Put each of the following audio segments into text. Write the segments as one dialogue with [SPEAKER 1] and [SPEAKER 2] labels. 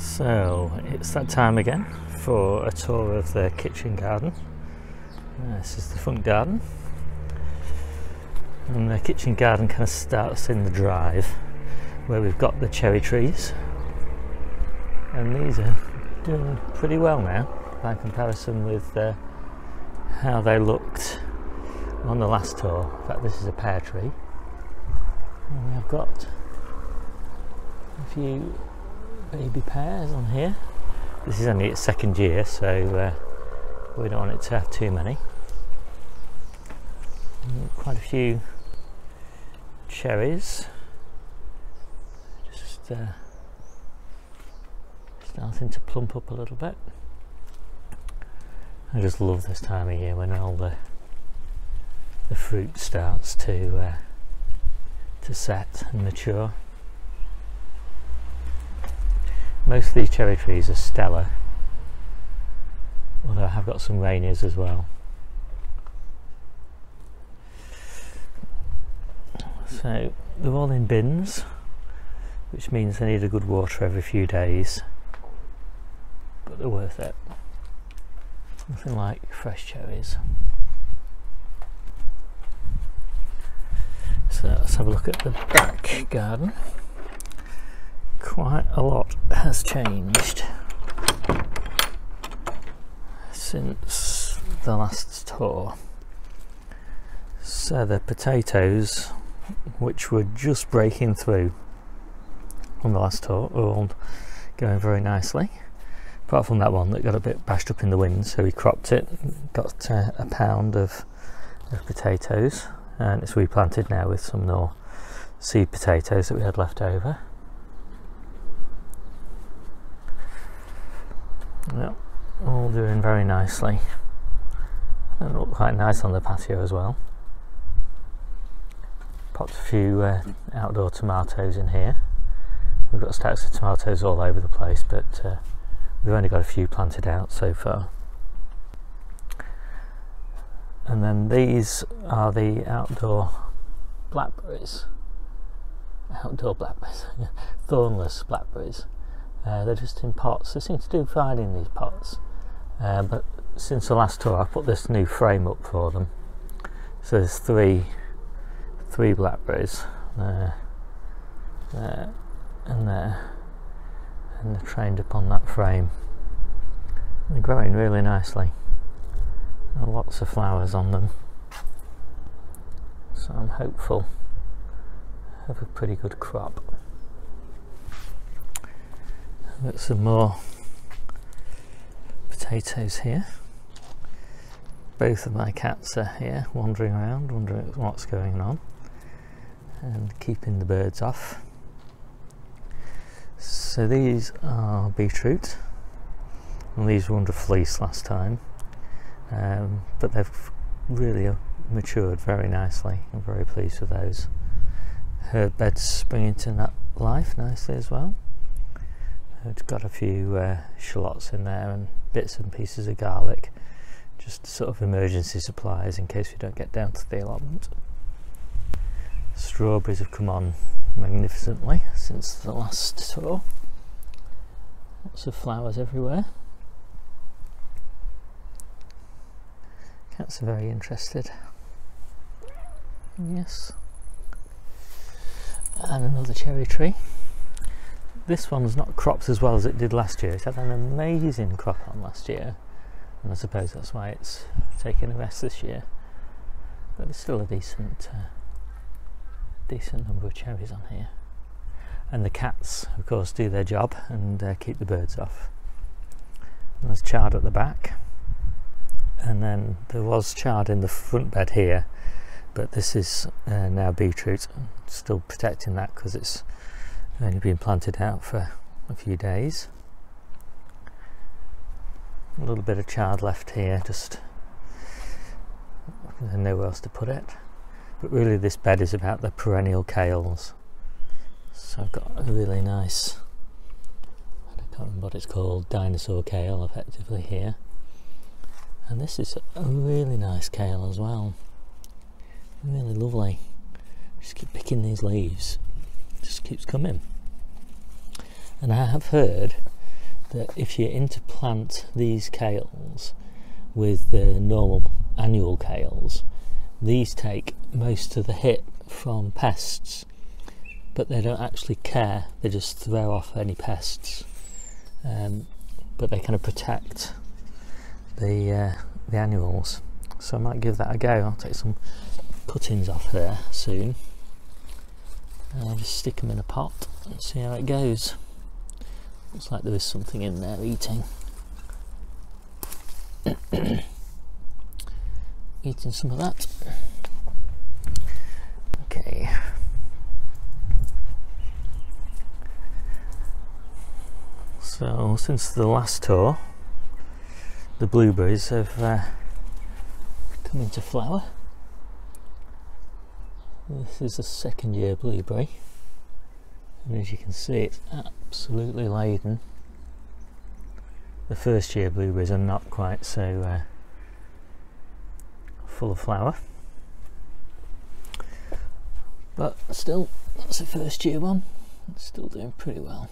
[SPEAKER 1] So it's that time again for a tour of the kitchen garden. Uh, this is the front garden. And the kitchen garden kind of starts in the drive where we've got the cherry trees. And these are doing pretty well now by comparison with uh, how they looked on the last tour. In fact, this is a pear tree. And we have got a few baby pears on here. This is only its second year, so uh, we don't want it to have too many. And quite a few cherries. Just uh, starting to plump up a little bit. I just love this time of year when all the the fruit starts to uh, to set and mature. Most of these cherry trees are Stella although I have got some Rainiers as well. So they're all in bins, which means they need a good water every few days, but they're worth it. Nothing like fresh cherries. So let's have a look at the back garden. Quite a lot has changed since the last tour. So the potatoes, which were just breaking through on the last tour, are all going very nicely. Apart from that one that got a bit bashed up in the wind, so we cropped it, got uh, a pound of, of potatoes and it's replanted now with some more seed potatoes that we had left over. Yep, all doing very nicely. And look quite nice on the patio as well. Popped a few uh, outdoor tomatoes in here. We've got stacks of tomatoes all over the place, but uh, we've only got a few planted out so far. And then these are the outdoor blackberries. Outdoor blackberries. Thornless blackberries uh, they're just in pots. They seem to do fine in these pots. Uh, but since the last tour I put this new frame up for them. So there's three three blackberries there, there and there. And they're trained upon that frame. They're growing really nicely. Lots of flowers on them. So I'm hopeful of a pretty good crop got some more potatoes here both of my cats are here wandering around wondering what's going on and keeping the birds off so these are beetroot and these were under fleece last time um, but they've really matured very nicely. I'm very pleased with those. Herb beds springing to life nicely as well. Got a few uh, shallots in there and bits and pieces of garlic, just sort of emergency supplies in case we don't get down to the allotment. Strawberries have come on magnificently since the last tour. Lots of flowers everywhere. Cats are very interested. Yes. And another cherry tree. This one's not cropped as well as it did last year. It had an amazing crop on last year. And I suppose that's why it's taking a rest this year. But there's still a decent, uh, decent number of cherries on here. And the cats, of course, do their job and uh, keep the birds off. And there's chard at the back and then there was chard in the front bed here but this is uh, now beetroot still protecting that because it's only been planted out for a few days. A little bit of chard left here just nowhere else to put it. But really this bed is about the perennial kales. So I've got a really nice I can't remember what it's called dinosaur kale effectively here. And this is a really nice kale as well. Really lovely. Just keep picking these leaves just keeps coming and I have heard that if you interplant these kales with the normal annual kales, these take most of the hit from pests, but they don't actually care. They just throw off any pests, um, but they kind of protect the uh, the annuals. So I might give that a go. I'll take some cuttings off there soon. I'll just stick them in a pot and see how it goes. Looks like there is something in there eating. eating some of that. Okay. So since the last tour, the blueberries have uh, come into flower. This is a second year blueberry. And as you can see it's absolutely laden. The first year blueberries are not quite so uh, full of flower but still that's the first year one. It's still doing pretty well.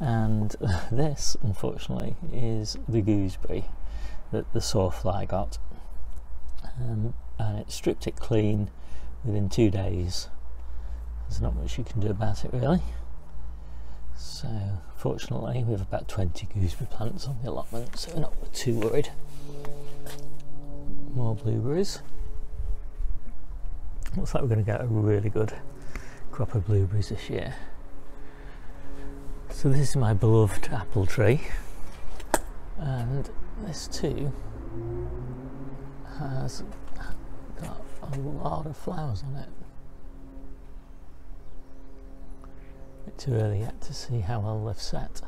[SPEAKER 1] And this unfortunately is the gooseberry that the sawfly got um, and it stripped it clean within two days. There's not much you can do about it really. So fortunately we have about 20 gooseberry plants on the allotment so we're not too worried. More blueberries. Looks like we're going to get a really good crop of blueberries this year. So this is my beloved apple tree and this too has got a lot of flowers on it. A bit too early yet to see how well they've set.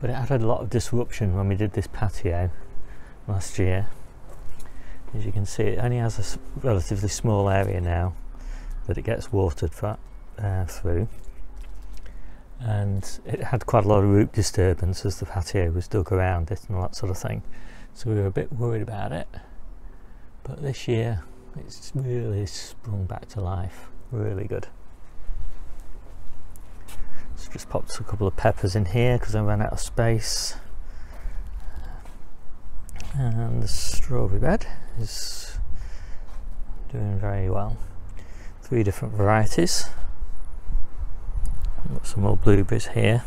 [SPEAKER 1] But it had a lot of disruption when we did this patio last year. As you can see it only has a relatively small area now that it gets watered for, uh, through and it had quite a lot of root disturbance as the patio was dug around it and all that sort of thing so we were a bit worried about it. But this year it's really sprung back to life. Really good. So just popped a couple of peppers in here because I ran out of space. And the strawberry bed is doing very well. Three different varieties. Got some more blueberries here.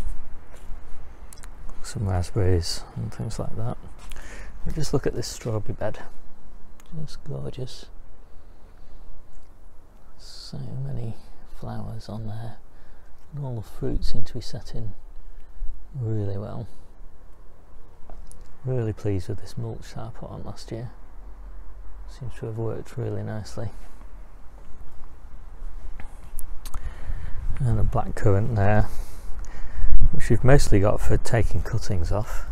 [SPEAKER 1] Some raspberries and things like that just look at this strawberry bed. Just gorgeous. So many flowers on there. And all the fruit seem to be setting really well. Really pleased with this mulch that I put on last year. Seems to have worked really nicely. And a black currant there which we've mostly got for taking cuttings off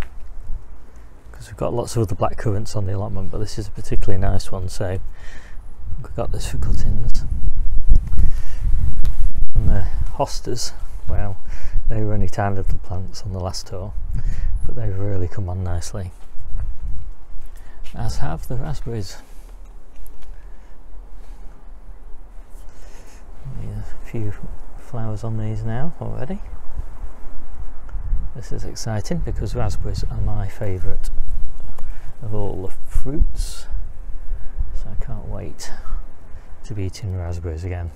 [SPEAKER 1] because we've got lots of other black currants on the allotment but this is a particularly nice one so we've got this for cuttings. And the hostas well they were only tiny little plants on the last tour but they've really come on nicely. As have the raspberries. A few flowers on these now already. This is exciting because raspberries are my favourite of all the fruits. So I can't wait to be eating raspberries again.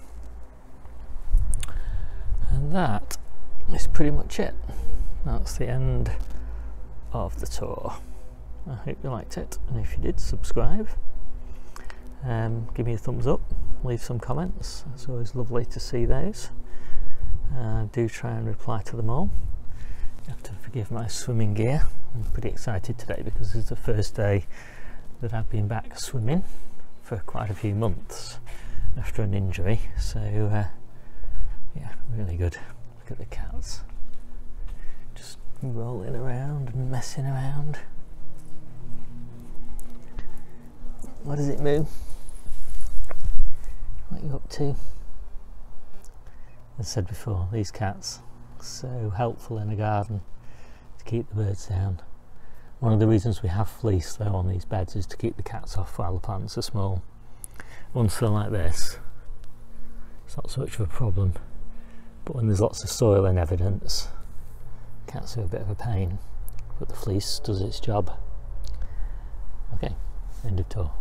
[SPEAKER 1] And that is pretty much it. That's the end of the tour. I hope you liked it and if you did subscribe. Um, give me a thumbs up leave some comments. It's always lovely to see those. Uh, do try and reply to them all forgive my swimming gear. I'm pretty excited today because is the first day that I've been back swimming for quite a few months after an injury. So uh, yeah really good. Look at the cats just rolling around and messing around. What does it move what are you up to? As I said before these cats so helpful in a garden keep the birds down. One of the reasons we have fleece though on these beds is to keep the cats off while the plants are small. Once they're like this, it's not so much of a problem. but when there's lots of soil in evidence cats are a bit of a pain but the fleece does its job okay end of tour